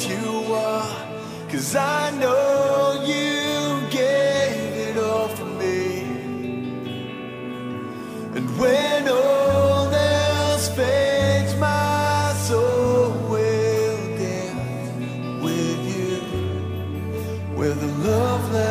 what you are. Cause I know you gave it all for me. And when all else fades, my soul will dance with you. Where the love lies.